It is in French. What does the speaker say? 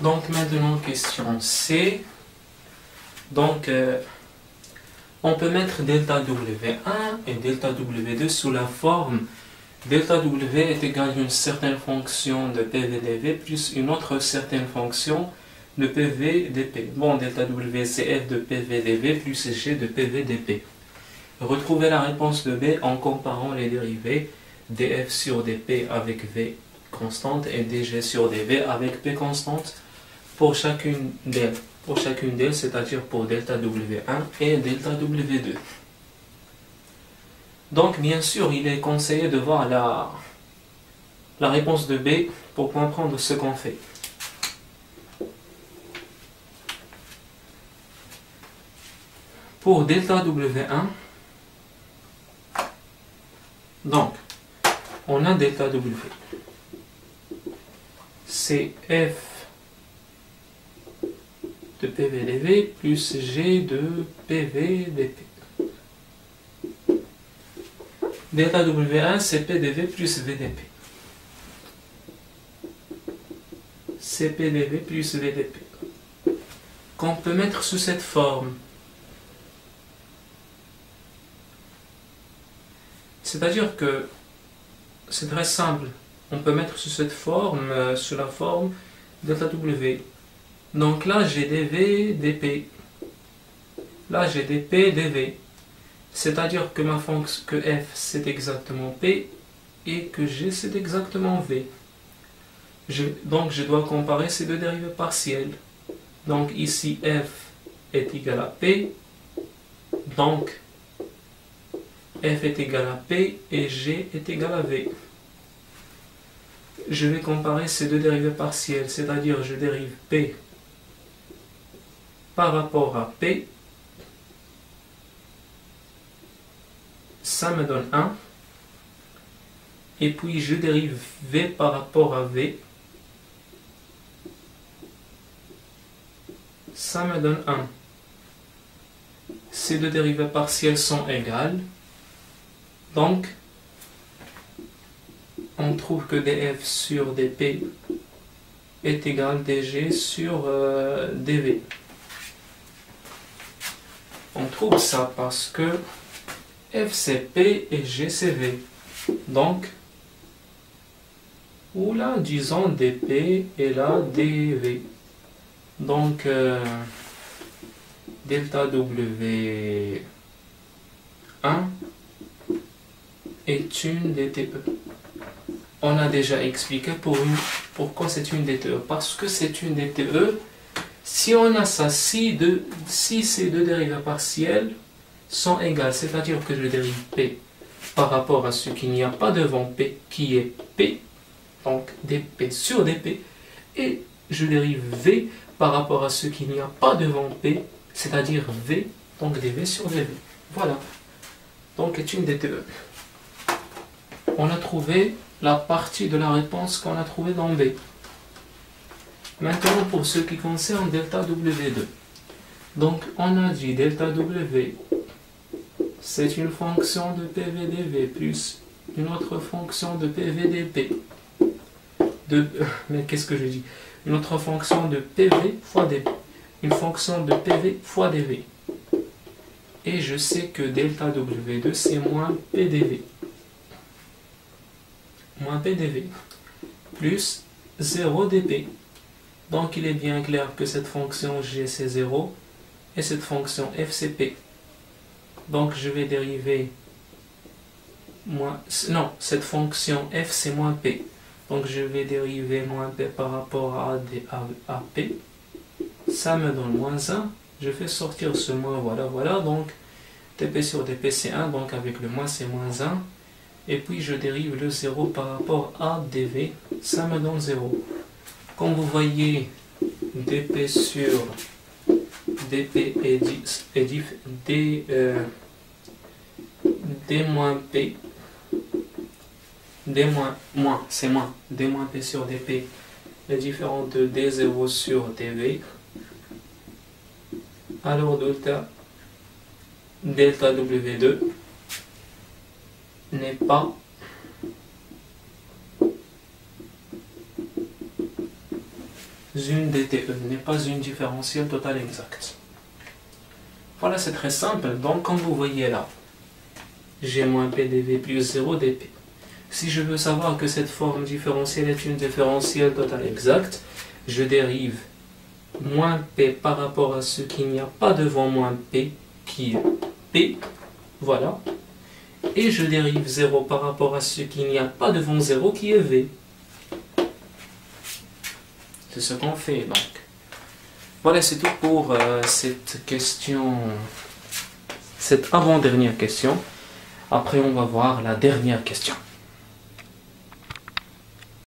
Donc maintenant, question C. Donc, euh, on peut mettre delta W1 et delta W2 sous la forme delta W est égal à une certaine fonction de PVDV plus une autre certaine fonction de PVDP. Bon, delta W c'est f de PVDV plus g de PVDP. Retrouvez la réponse de B en comparant les dérivés df sur dp avec v constante et dg sur dv avec p constante pour chacune d'elles. Pour chacune c'est-à-dire pour delta W1 et delta W2. Donc, bien sûr, il est conseillé de voir la, la réponse de B pour comprendre ce qu'on fait. Pour delta W1, donc, on a delta W. C'est F de PVDV plus G de PVDP. Delta W1, c'est PDV plus VDP. C'est PDV plus VDP. Qu'on peut mettre sous cette forme. C'est-à-dire que c'est très simple. On peut mettre sous cette forme, euh, sous la forme delta W. Donc là, j'ai dV, dP. Là, j'ai dP, dV. C'est-à-dire que ma fonction que f c'est exactement p et que g c'est exactement v. donc je dois comparer ces deux dérivés partiels. Donc ici f est égal à p. Donc f est égal à p et g est égal à v. Je vais comparer ces deux dérivés partiels, c'est-à-dire je dérive p par rapport à p ça me donne 1. Et puis je dérive V par rapport à V. Ça me donne 1. Ces deux dérivées partielles sont égales. Donc, on trouve que df sur dp est égal à dg sur euh, dv. On trouve ça parce que FCP et GCV. Donc, ou là, disons DP et là DV. Donc, euh, delta W1 est une DTE. On a déjà expliqué pour une, pourquoi c'est une DTE. Parce que c'est une DTE. Si on a ça, si, ces deux dérivés partiels, sont égales, c'est-à-dire que je dérive P par rapport à ce qu'il n'y a pas devant P, qui est P, donc dP sur dP, et je dérive V par rapport à ce qu'il n'y a pas devant P, c'est-à-dire V, donc dV sur dV. Voilà. Donc est une DTE. On a trouvé la partie de la réponse qu'on a trouvée dans B. Maintenant, pour ce qui concerne delta W2. Donc, on a dit delta W c'est une fonction de PVDV plus une autre fonction de PVDP. De, mais qu'est-ce que je dis? Une autre fonction de PV fois DV. Une fonction de PV fois DV. Et je sais que delta W2 c'est moins PDV. Moins PDV. Plus 0 dP. Donc il est bien clair que cette fonction G c'est 0 et cette fonction F c'est P. Donc je vais dériver moins, non, cette fonction f c'est moins p. Donc je vais dériver moins p par rapport à, à, p. Ça me donne moins 1. Je fais sortir ce moins, voilà, voilà. Donc dp sur dp c'est 1, donc avec le moins c'est moins 1. Et puis je dérive le 0 par rapport à dv, ça me donne 0. Comme vous voyez, dp sur dp est, d, euh, d moins p, d moins, moins c'est moins, d moins p sur dp est différent de d0 sur dv. Alors delta, delta w2 n'est pas une DTE, n'est pas une différentielle totale exacte. Voilà, c'est très simple. Donc, comme vous voyez là, G moins PdV plus 0 dP. Si je veux savoir que cette forme différentielle est une différentielle totale exacte, je dérive moins P par rapport à ce qu'il n'y a pas devant moins P, qui est P, voilà, et je dérive 0 par rapport à ce qu'il n'y a pas devant 0, qui est V. Ce qu'on fait donc. Voilà, c'est tout pour euh, cette question, cette avant-dernière question. Après, on va voir la dernière question.